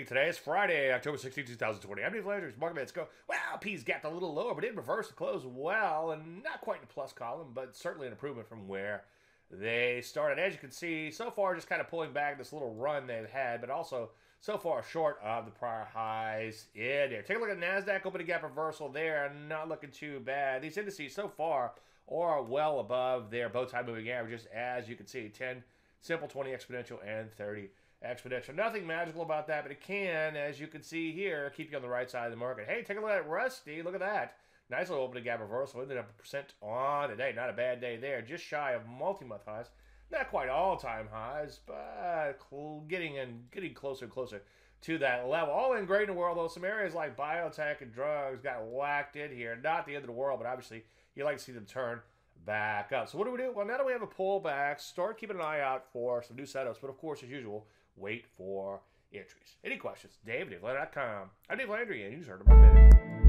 today. is Friday, October 16, 2020. I'm Dave Landry's Market Let's go. Well, P's gapped a little lower, but in reverse to close well, and not quite in the plus column, but certainly an improvement from where they started. As you can see, so far just kind of pulling back this little run they've had, but also so far short of the prior highs in there. Take a look at NASDAQ opening gap reversal there. Not looking too bad. These indices so far are well above their bow tie moving averages, as you can see 10 simple, 20 exponential, and 30 exponential. Nothing magical about that, but it can, as you can see here, keep you on the right side of the market. Hey, take a look at Rusty. Look at that. Nice little opening gap reversal. Ended up a percent on the day. Not a bad day there. Just shy of multi-month highs. Not quite all-time highs, but getting and getting closer and closer to that level. All in great in the world, though. Some areas like biotech and drugs got whacked in here. Not the end of the world, but obviously you like to see them turn back up. So what do we do? Well, now that we have a pullback, start keeping an eye out for some new setups. But of course, as usual, wait for entries. Any questions? Dave. I'm Dave Landry, and you just heard about minute.